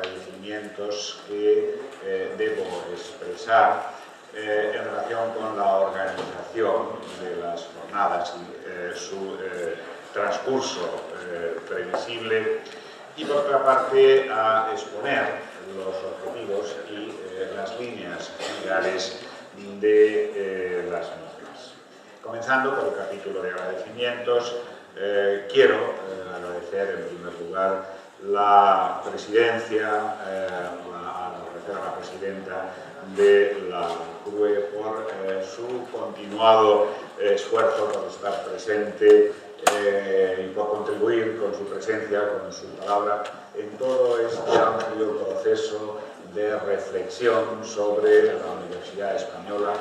agradecimientos que eh, debo expresar eh, en relación con la organización de las jornadas y su transcurso previsible y por otra parte a exponer los objetivos y las líneas generales de las mismas. Comenzando por el capítulo de agradecimientos, quiero agradecer en primer lugar la presidencia, eh, a la presidenta de la CUE por eh, su continuado esfuerzo por estar presente eh, y por contribuir con su presencia, con su palabra, en todo este amplio proceso de reflexión sobre la Universidad Española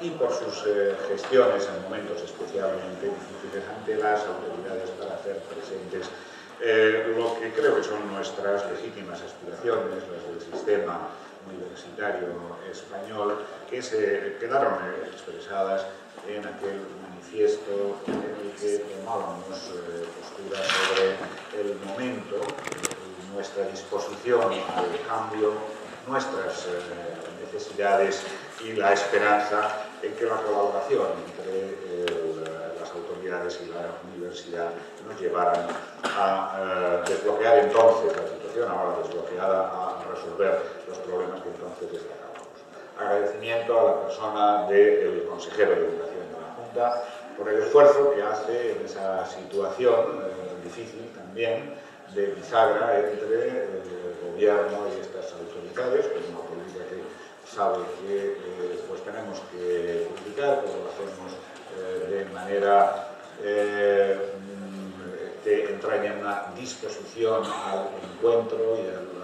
y por sus gestiones en momentos especialmente difíciles ante las autoridades para hacer presentes eh, lo que creo que son nuestras legítimas aspiraciones, las del sistema universitario español, que se quedaron expresadas en aquel manifiesto en el que tomábamos eh, postura sobre el momento, nuestra disposición al cambio, nuestras eh, necesidades y la esperanza en que la colaboración entre las autoridades y la universidad nos llevaran a eh, desbloquear entonces la situación, ahora desbloqueada, a resolver los problemas que entonces destacábamos. Agradecimiento a la persona del consejero de Educación de la Junta por el esfuerzo que hace en esa situación eh, difícil también de bisagra entre el gobierno y estas autoridades, que es una política que sabe que eh, pues tenemos que publicar, como lo hacemos de manera que entraña una disposición al encuentro y al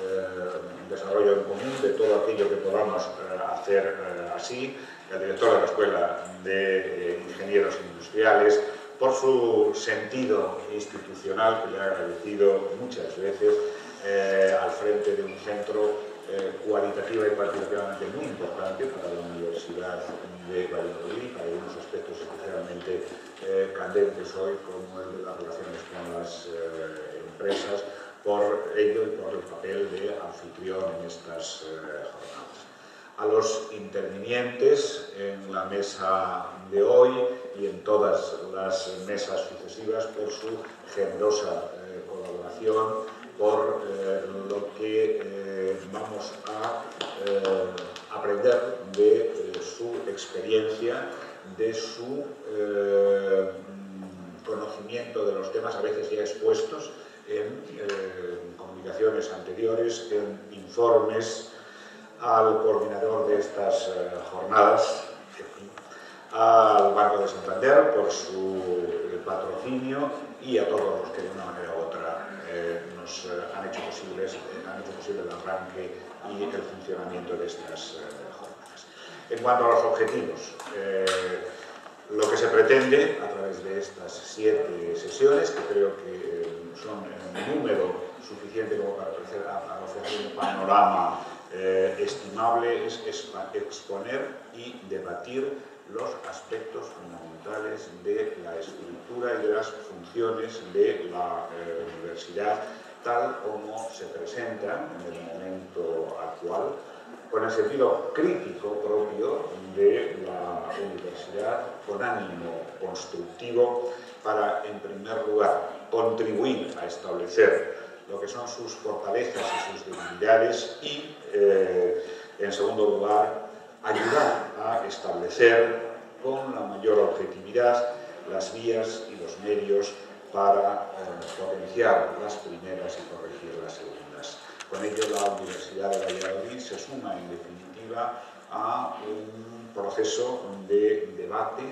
eh, desarrollo en común de todo aquello que podamos eh, hacer eh, así. El director de la Escuela de Ingenieros Industriales, por su sentido institucional, que le ha agradecido muchas veces, al frente de un centro cualitativa y cuantitativamente muy importante para la Universidad de Valladolid, para algunos aspectos especialmente eh, candentes hoy, como el de las relaciones con las eh, empresas, por ello y por el papel de anfitrión en estas eh, jornadas. A los intervinientes en la mesa de hoy y en todas las mesas sucesivas por su generosa colaboración, por lo que vamos a aprender de su experiencia de su eh, conocimiento de los temas a veces ya expuestos en eh, comunicaciones anteriores, en informes al coordinador de estas eh, jornadas, al Banco de Santander por su patrocinio y a todos los que de una manera u otra nos han hecho, posibles, han hecho posible el arranque y el funcionamiento de estas jornadas. En cuanto a los objetivos, eh, lo que se pretende a través de estas siete sesiones, que creo que eh, son en número suficiente como para ofrecer un panorama eh, estimable, es exponer y debatir los aspectos fundamentales de la estructura y de las funciones de la universidad tal como se presentan en el momento actual con el sentido crítico propio de la universidad, con ánimo constructivo para, en primer lugar, contribuir a establecer lo que son sus fortalezas y sus debilidades y, eh, en segundo lugar, ayudar a establecer con la mayor objetividad las vías y los medios para eh, potenciar las primeras y corregir las segundas. Con ello la Universidad de Valladolid se suma en definitiva a un proceso de debate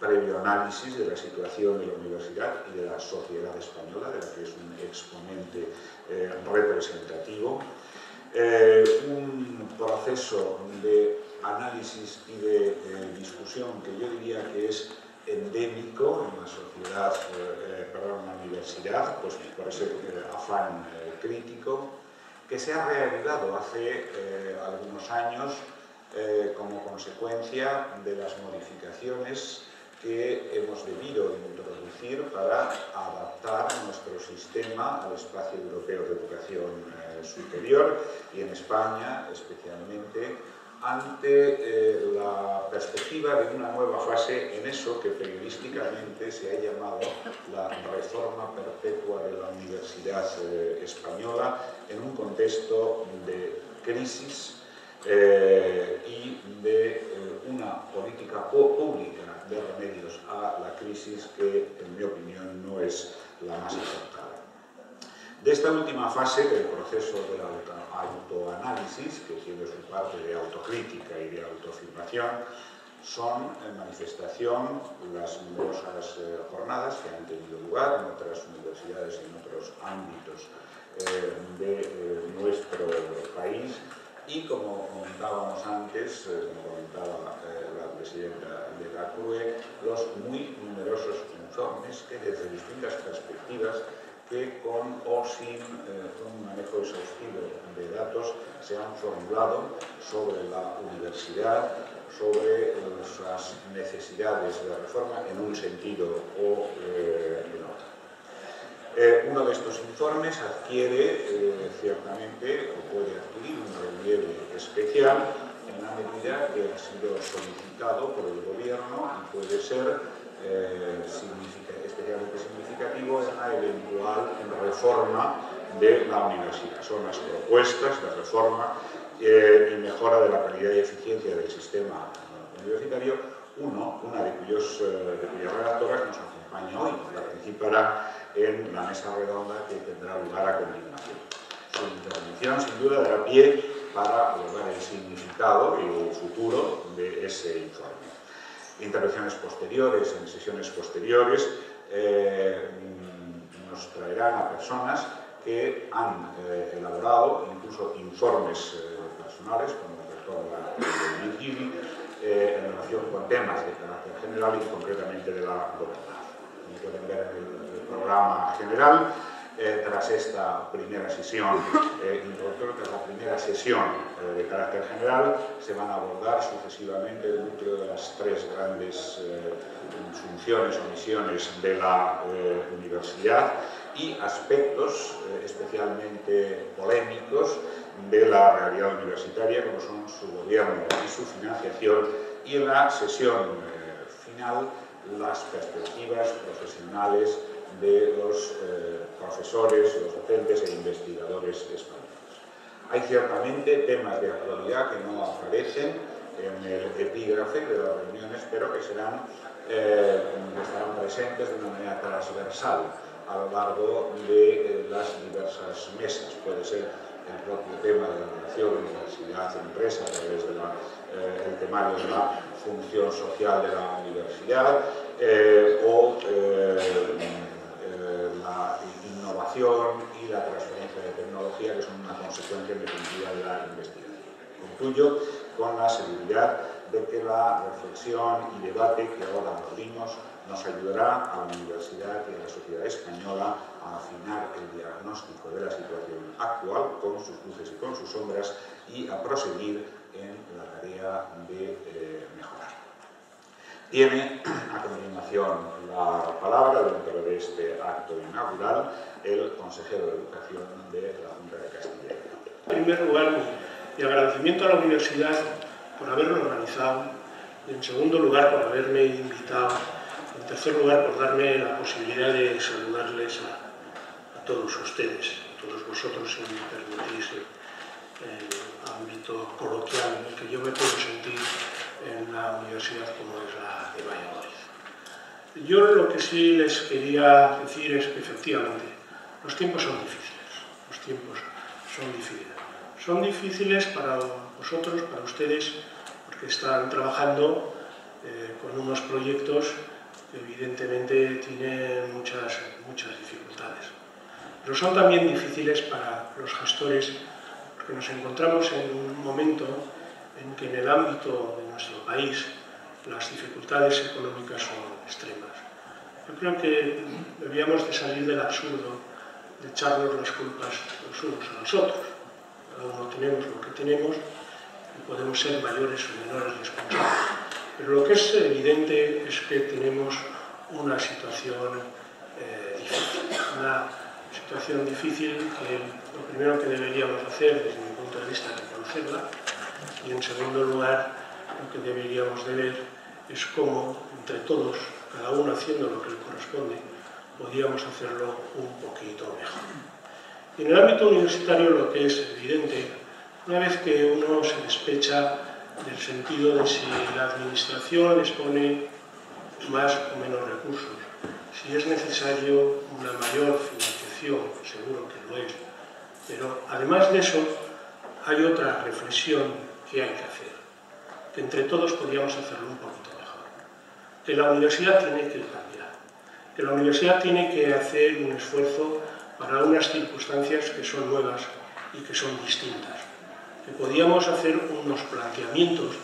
previo análisis de la situación de la universidad y de la sociedad española, de la que es un exponente eh, representativo, eh, un proceso de análisis y de eh, discusión que yo diría que es endémico en la sociedad, eh, perdón, en la universidad, pues por ese afán crítico, que se ha reavivado hace algunos años como consecuencia de las modificaciones que hemos debido introducir para adaptar nuestro sistema al espacio europeo de educación eh, superior y en España especialmente ante eh, la perspectiva de una nueva fase en eso que periodísticamente se ha llamado la reforma perpetua de la Universidad eh, Española en un contexto de crisis y de una política pública de remedios a la crisis que, en mi opinión, no es la más acertada. De esta última fase del proceso del autoanálisis, que tiene su parte de autocrítica y de autoafirmación, son en manifestación las numerosas eh, jornadas que han tenido lugar en otras universidades y en otros ámbitos eh, de eh, nuestro país. Y como comentábamos antes, como comentaba la presidenta de la CRUE los muy numerosos informes que desde distintas perspectivas que con o sin eh, un manejo exhaustivo de datos se han formulado sobre la universidad, sobre las necesidades de reforma en un sentido o eh, en otro. Eh, uno de estos informes adquiere ciertamente o puede adquirir un relieve especial en la medida que ha sido solicitado por el gobierno y puede ser eh, especialmente significativo en la eventual reforma de la universidad. Son las propuestas de reforma eh, y mejora de la calidad y eficiencia del sistema universitario, uno, una de, cuyos, eh, de cuyas redactoras nos acompaña hoy, participará en la mesa redonda que tendrá lugar a continuación. Su intervención, sin duda, dará pie para abordar el significado y el futuro de ese informe. Intervenciones posteriores, en sesiones posteriores, eh, nos traerán a personas que han eh, elaborado incluso informes eh, personales, como el doctor Virgili, en relación con temas de carácter general y concretamente de la gobernanza. Como pueden ver en el programa general, eh, tras esta primera sesión eh, introductoria, tras la primera sesión eh, de carácter general, se van a abordar sucesivamente el núcleo de las tres grandes funciones o misiones de la universidad y aspectos especialmente polémicos de la realidad universitaria, como son su gobierno y su financiación, y en la sesión final las perspectivas profesionales de los eh, profesores, los docentes e investigadores españoles. Hay ciertamente temas de actualidad que no aparecen en el epígrafe de las reuniones, pero que serán, eh, estarán presentes de una manera transversal a lo largo de eh, las diversas mesas. Puede ser el propio tema de la relación universidad-empresa a través del de temario de la función social de la universidad o la innovación y la de tecnología, que son una consecuencia definitiva de la investigación. Concluyo con la seguridad de que la reflexión y debate que ahora abrimos nos ayudará a la universidad y a la sociedad española a afinar el diagnóstico de la situación actual con sus luces y con sus sombras y a proseguir en la tarea de eh. Tiene a continuación la palabra dentro de este acto inaugural el consejero de Educación de la Junta de Castilla y. En primer lugar, mi agradecimiento a la universidad por haberlo organizado, en segundo lugar, por haberme invitado, en tercer lugar, por darme la posibilidad de saludarles a, todos ustedes, a todos vosotros, si me permitís el ámbito coloquial en el que yo me puedo sentir en la universidad como es la de Valladolid. Yo lo que sí les quería decir es que efectivamente los tiempos son difíciles, los tiempos son difíciles. Son difíciles para vosotros, para ustedes, porque están trabajando eh, con unos proyectos que evidentemente tienen muchas, muchas dificultades. Pero son también difíciles para los gestores, porque nos encontramos en un momento en que en el ámbito de nuestro país las dificultades económicas son extremas. Yo creo que debíamos de salir del absurdo de echarnos las culpas los unos a los otros. Cada uno tenemos lo que tenemos y podemos ser mayores o menores responsables. Pero lo que es evidente es que tenemos una situación eh, difícil, una situación difícil que lo primero que deberíamos hacer desde mi punto de vista es reconocerla, y en segundo lugar lo que deberíamos de ver es cómo entre todos, cada uno haciendo lo que le corresponde, podíamos hacerlo un poquito mejor. Y en el ámbito universitario lo que es evidente, una vez que uno se despecha del sentido de si la administración dispone más o menos recursos, si es necesario una mayor financiación, seguro que lo es, pero además de eso hay otra reflexión que hay que hacer, que entre todos podríamos hacerlo un poquito mejor, que la universidad tiene que cambiar, que la universidad tiene que hacer un esfuerzo para unas circunstancias que son nuevas y que son distintas, que podíamos hacer unos planteamientos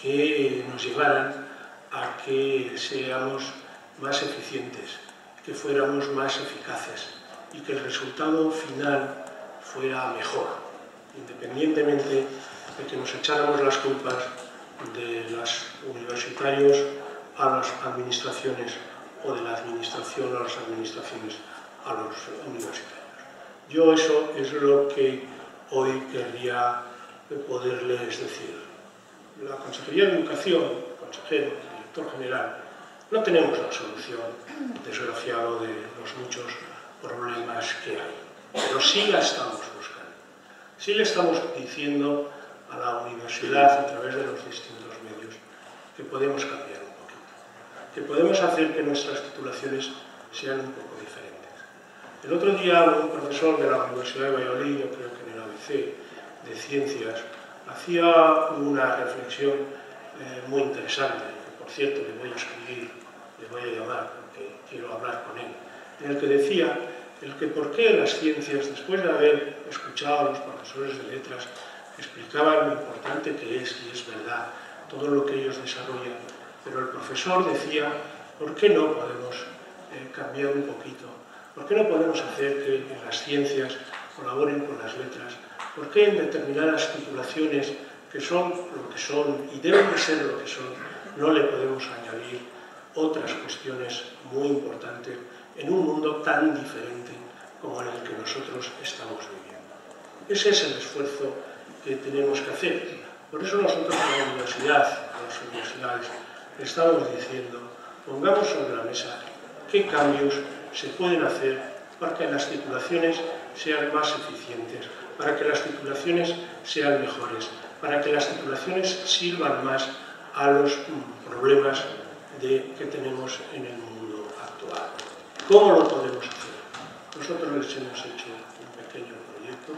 que nos llevaran a que seamos más eficientes, que fuéramos más eficaces y que el resultado final fuera mejor, independientemente de que nos echáramos las culpas de los universitarios a las administraciones o de la administración a las administraciones a los universitarios. Yo eso es lo que hoy querría poderles decir. La Consejería de Educación, consejero, director general, no tenemos la solución, desgraciado, de los muchos problemas que hay, pero sí la estamos buscando. Sí le estamos diciendo a la universidad a través de los distintos medios, que podemos cambiar un poquito, que podemos hacer que nuestras titulaciones sean un poco diferentes. El otro día un profesor de la Universidad de Valladolid, yo creo que en el ABC, de Ciencias, hacía una reflexión eh, muy interesante, que por cierto le voy a escribir, le voy a llamar, porque quiero hablar con él, en el que decía el que por qué las ciencias, después de haber escuchado a los profesores de letras, explicaban lo importante que es, y es verdad, todo lo que ellos desarrollan, pero el profesor decía, ¿por qué no podemos eh, cambiar un poquito? ¿Por qué no podemos hacer que las ciencias colaboren con las letras? ¿Por qué en determinadas titulaciones que son lo que son y deben de ser lo que son, no le podemos añadir otras cuestiones muy importantes en un mundo tan diferente como en el que nosotros estamos viviendo? Ese es el esfuerzo que tenemos que hacer. Por eso nosotros en la universidad, a las universidades, estamos diciendo, pongamos sobre la mesa qué cambios se pueden hacer para que las titulaciones sean más eficientes, para que las titulaciones sean mejores, para que las titulaciones sirvan más a los problemas que tenemos en el mundo actual. ¿Cómo lo podemos hacer? Nosotros les hemos hecho un pequeño proyecto,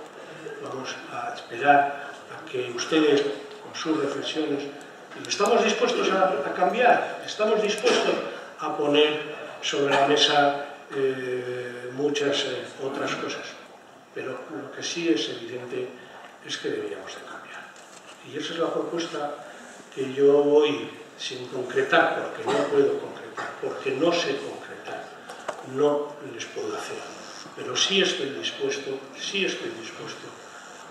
vamos a esperar a que ustedes, con sus reflexiones, estamos dispuestos a, cambiar, estamos dispuestos a poner sobre la mesa eh, muchas eh, otras cosas pero lo que sí es evidente es que deberíamos de cambiar. Y esa es la propuesta que yo hoy, sin concretar, porque no puedo concretar, porque no sé concretar, no les puedo hacer. Pero sí estoy dispuesto, sí estoy dispuesto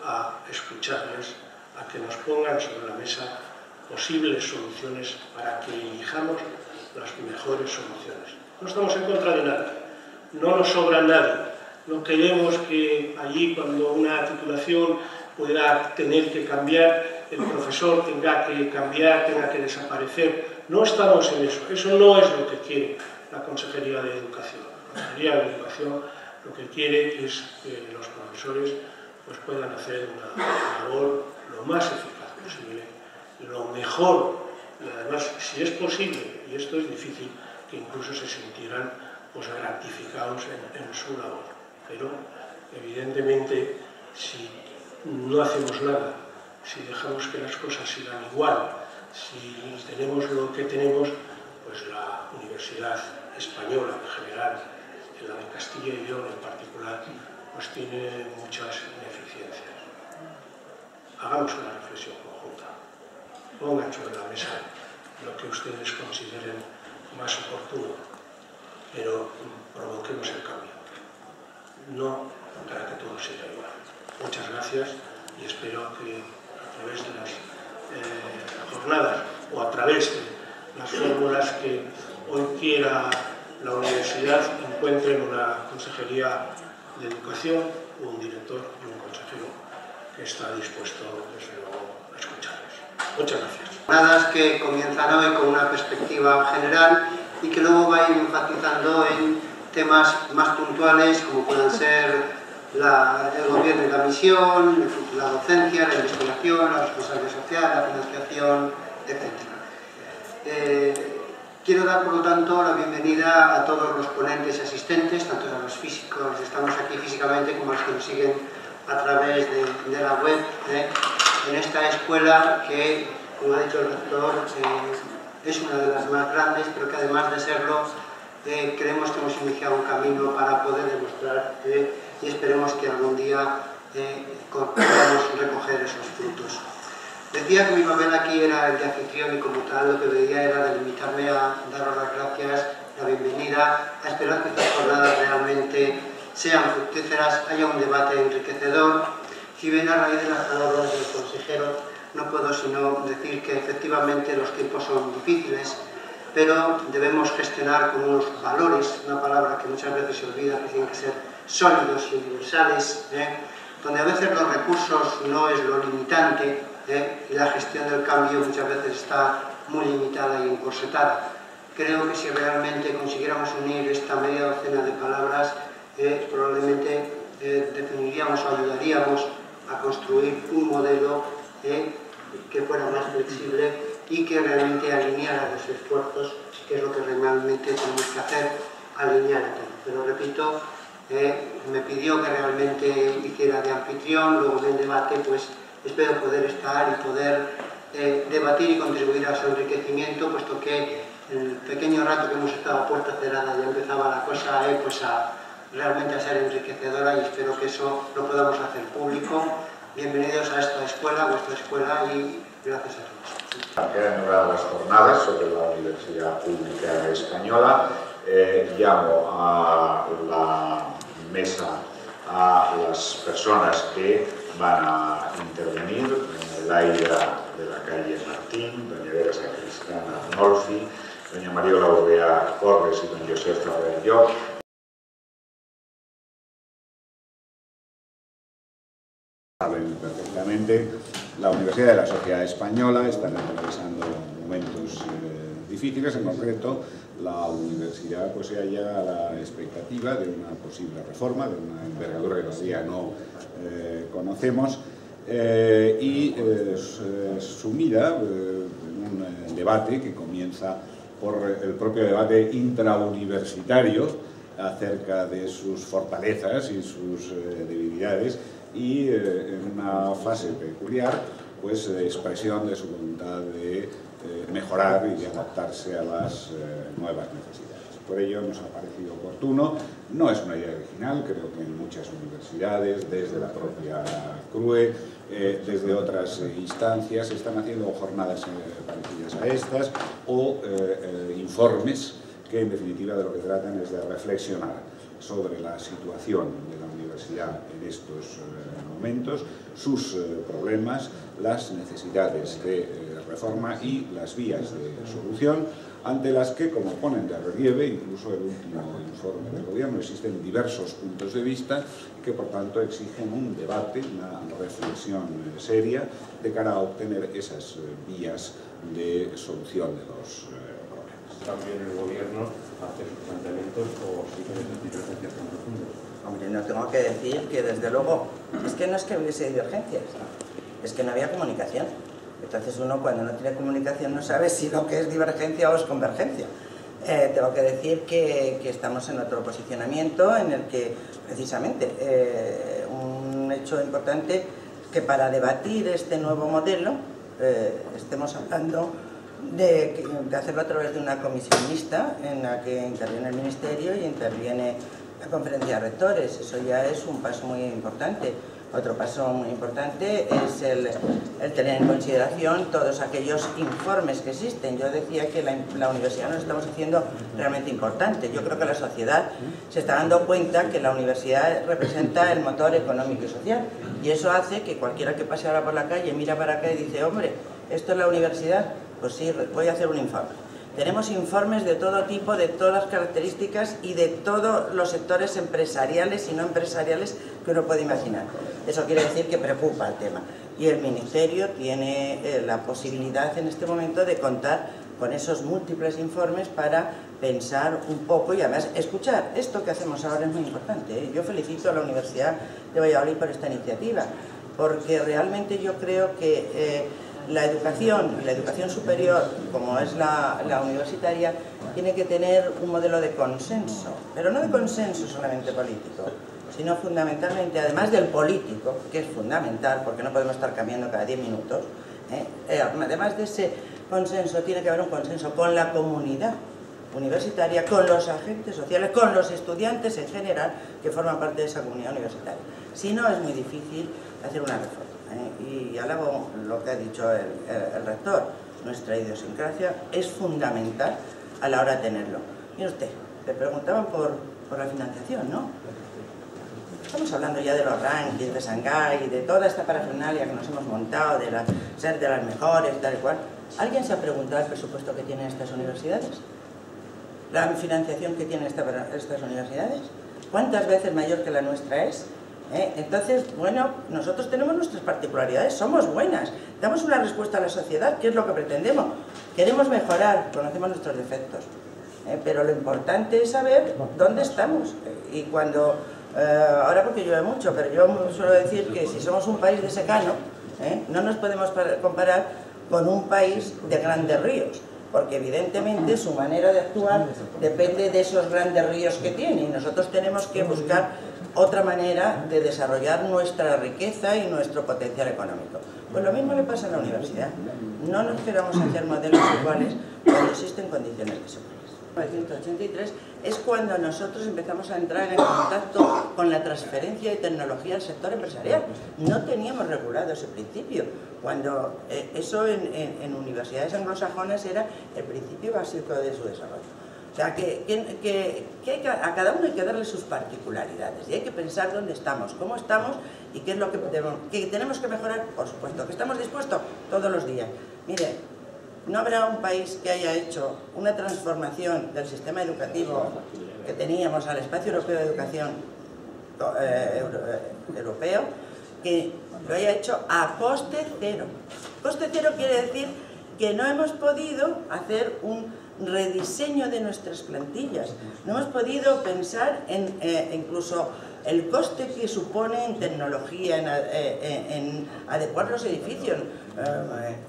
a escucharles, a que nos pongan sobre la mesa posibles soluciones para que elijamos las mejores soluciones. No estamos en contra de nada, no nos sobra nadie, no queremos que allí cuando una titulación pueda tener que cambiar, el profesor tenga que cambiar, tenga que desaparecer. No estamos en eso, eso no es lo que quiere la Consejería de Educación. La Consejería de Educación lo que quiere es que los profesores pues, puedan hacer una labor lo más eficaz posible, lo mejor, y además, si es posible, y esto es difícil, que incluso se sintieran pues, gratificados en, en su labor. Pero evidentemente si no hacemos nada, si dejamos que las cosas sigan igual, si tenemos lo que tenemos, pues la Universidad Española en general, la de Castilla y León en particular, pues tiene muchas ineficiencias. Hagamos una reflexión conjunta. pongan sobre la mesa lo que ustedes consideren más oportuno, pero provoquemos el cambio, no para que todo sea igual. Muchas gracias y espero que a través de las eh, jornadas o a través de las fórmulas que hoy quiera la universidad encuentren una consejería de educación, un director y un consejero que está dispuesto, desde luego, a escucharles. Muchas gracias. Jornadas que comienzan hoy con una perspectiva general y que luego va a ir enfatizando en temas más puntuales como puedan ser la, el gobierno y la misión, la docencia, la investigación, la responsabilidad social, la financiación, etc. Eh, quiero dar, por lo tanto, la bienvenida a todos los ponentes y asistentes, tanto a los físicos, que estamos aquí físicamente, como a los que nos siguen a través de, la web, eh, en esta escuela que, como ha dicho el rector, eh, es una de las más grandes, pero que además de serlo, eh, creemos que hemos iniciado un camino para poder demostrar y esperemos que algún día eh, podamos recoger esos frutos. Decía que mi papel aquí era el de anfitrión y como tal lo que veía era limitarme a daros las gracias, la bienvenida, a esperar que estas jornadas realmente sean fructíferas, haya un debate enriquecedor. Si bien a raíz de las palabras del consejero, no puedo sino decir que efectivamente los tiempos son difíciles, pero debemos gestionar con unos valores, una palabra que muchas veces se olvida, que tienen que ser sólidos y universales, ¿eh? donde a veces los recursos no es lo limitante ¿eh? la gestión del cambio muchas veces está muy limitada y encorsetada. Creo que si realmente consiguiéramos unir esta media docena de palabras, ¿eh? probablemente definiríamos o ayudaríamos a construir un modelo que fuera más flexible y que realmente alineara los esfuerzos, que es lo que realmente tenemos que hacer, alinear todo. Pero repito, eh, me pidió que realmente hiciera de anfitrión, luego del debate, pues espero poder estar y poder eh, debatir y contribuir a su enriquecimiento, puesto que el pequeño rato que hemos estado a puerta cerrada ya empezaba la cosa eh, pues a, realmente a ser enriquecedora y espero que eso lo podamos hacer público. Bienvenidos a esta escuela, a vuestra escuela y gracias a todos. Quedan las jornadas sobre la Universidad Pública Española. Eh, llamo a la mesa a las personas que van a intervenir, doña Laira de la calle Martín, doña Vera Cristiana Nolfi, doña María Laurea Corres y don José Ferrer saben perfectamente, la Universidad de la Sociedad Española está atravesando momentos eh, difíciles, en concreto la universidad pues, se halla a la expectativa de una posible reforma, de una envergadura que todavía no eh, conocemos, eh, y eh, sumida en un debate que comienza por el propio debate intrauniversitario acerca de sus fortalezas y sus debilidades y en una fase peculiar pues de expresión de su voluntad de eh, mejorar y de adaptarse a las eh, nuevas necesidades. Por ello nos ha parecido oportuno, no es una idea original, creo que en muchas universidades, desde la propia CRUE, eh, desde otras instancias, están haciendo jornadas parecidas a estas o informes que en definitiva de lo que tratan es de reflexionar sobre la situación de la universidad en estos momentos, sus problemas, las necesidades de reforma y las vías de solución ante las que, como ponen de relieve, incluso el último informe del gobierno, existen diversos puntos de vista que por tanto exigen un debate, una reflexión eh, seria de cara a obtener esas eh, vías de solución de los eh, problemas. También el gobierno hace sus planteamientos o si esas divergencias tan profundas. Hombre, no tengo que decir que desde luego, es que no es que hubiese divergencias, es que no había comunicación. Entonces uno cuando no tiene comunicación no sabe si lo que es divergencia o es convergencia. Eh, tengo que decir que, estamos en otro posicionamiento en el que precisamente eh, un hecho importante que para debatir este nuevo modelo eh, estemos hablando de, de, hacerlo a través de una comisión mixta en la que interviene el Ministerio y interviene la conferencia de rectores. Eso ya es un paso muy importante Otro paso muy importante es el, tener en consideración todos aquellos informes que existen. Yo decía que la, universidad nos estamos haciendo realmente importante. Yo creo que la sociedad se está dando cuenta que la universidad representa el motor económico y social. Y eso hace que cualquiera que pase ahora por la calle mira para acá y dice, hombre, ¿esto es la universidad? Pues sí, voy a hacer un informe. Tenemos informes de todo tipo, de todas las características y de todos los sectores empresariales y no empresariales que uno puede imaginar. Eso quiere decir que preocupa el tema. Y el Ministerio tiene eh, la posibilidad en este momento de contar con esos múltiples informes para pensar un poco y además escuchar. Esto que hacemos ahora es muy importante. ¿eh? Yo felicito a la Universidad de Valladolid por esta iniciativa, porque realmente yo creo que... Eh, la educación, la educación superior, como es la, universitaria, tiene que tener un modelo de consenso, pero no de consenso solamente político, sino fundamentalmente, además del político, que es fundamental, porque no podemos estar cambiando cada 10 minutos, ¿eh? Eh, además de ese consenso, tiene que haber un consenso con la comunidad universitaria, con los agentes sociales, con los estudiantes en general que forman parte de esa comunidad universitaria. Si no, es muy difícil hacer una reforma. ¿eh? y alabo lo que ha dicho el, rector, nuestra idiosincrasia es fundamental a la hora de tenerlo. Mire usted, le preguntaban por, la financiación, ¿no? Estamos hablando ya de los rankings, de Shanghái, de toda esta parafernalia que nos hemos montado, de ser de las mejores, tal y cual. ¿Alguien se ha preguntado el presupuesto que tienen estas universidades? ¿La financiación que tienen estas universidades? ¿Cuántas veces mayor que la nuestra es? ¿eh? Entonces, bueno, nosotros tenemos nuestras particularidades, somos buenas, damos una respuesta a la sociedad, ¿qué es lo que pretendemos? Queremos mejorar, conocemos nuestros defectos, ¿eh? pero lo importante es saber dónde estamos. Y cuando, eh, ahora porque llueve mucho, pero yo suelo decir que si somos un país de secano, no nos podemos comparar con un país de grandes ríos porque evidentemente su manera de actuar depende de esos grandes ríos que tiene y nosotros tenemos que buscar otra manera de desarrollar nuestra riqueza y nuestro potencial económico. Pues lo mismo le pasa a la universidad. No nos queramos hacer modelos iguales cuando existen condiciones desiguales. 1983 es cuando nosotros empezamos a entrar en contacto con la transferencia de tecnología al sector empresarial. No teníamos regulado ese principio, cuando eh, eso en, universidades anglosajonas era el principio básico de su desarrollo. O sea, que, a cada uno hay que darle sus particularidades y hay que pensar dónde estamos, cómo estamos y qué es lo que tenemos que, tenemos que mejorar, por supuesto, que estamos dispuestos todos los días. Mire, no habrá un país que haya hecho una transformación del sistema educativo que teníamos al espacio europeo de educación eh, eh, europeo que lo haya hecho a coste cero. Coste cero quiere decir que no hemos podido hacer un rediseño de nuestras plantillas. No hemos podido pensar en eh, incluso el coste que supone en tecnología, en, adecuar los edificios,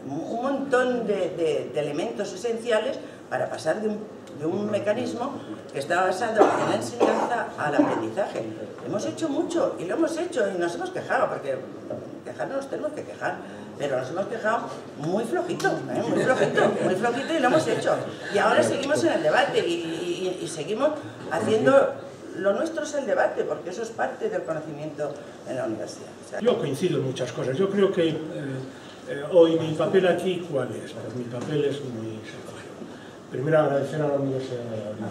un montón de, elementos esenciales para pasar de un, mecanismo que está basado en la enseñanza al aprendizaje. Hemos hecho mucho y lo hemos hecho y nos hemos quejado, porque quejarnos nos tenemos que quejar pero nos hemos quejado muy flojito, ¿eh? muy flojito, muy flojito y lo hemos hecho. Y ahora seguimos en el debate y, seguimos haciendo... Lo nuestro es el debate, porque eso es parte del conocimiento en la universidad. Yo coincido en muchas cosas. Yo creo que eh, eh, hoy mi papel aquí, ¿cuál es? Pues mi papel es muy sencillo. Primero agradecer a la Universidad de Valladolid,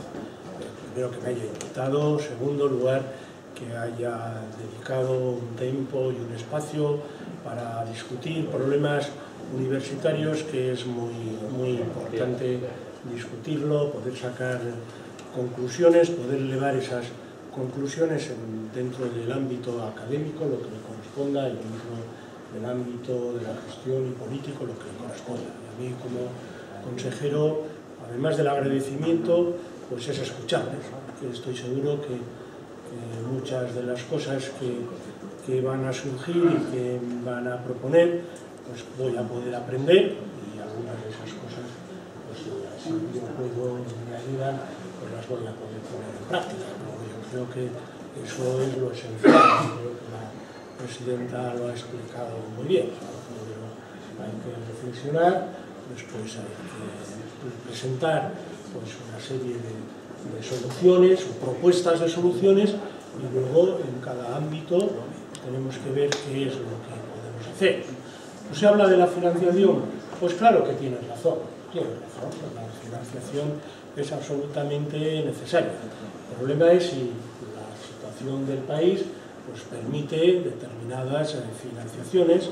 primero que me haya invitado, segundo lugar que haya dedicado un tiempo y un espacio para discutir problemas universitarios que es muy, muy importante discutirlo, poder sacar conclusiones, poder elevar esas conclusiones dentro del ámbito académico, lo que le corresponda, y dentro del ámbito de la gestión y político, lo que. Y a mí como consejero, además del agradecimiento, pues es escucharles, que estoy seguro que muchas de las cosas que que van a surgir y que van a proponer, pues voy a poder aprender y algunas de esas cosas, pues si yo puedo y me ayudan, pues las voy a poder poner en práctica. Yo creo que eso es lo esencial, presidenta lo ha explicado muy bien. hay que reflexionar, después hay que presentar pues, una serie de, soluciones o propuestas de soluciones y luego en cada ámbito tenemos que ver qué es lo que podemos hacer. Pues se habla de la financiación, pues claro que tienes razón, tienes razón, la financiación es absolutamente necesaria. El problema es si la situación del país pues, permite determinadas eh, financiaciones.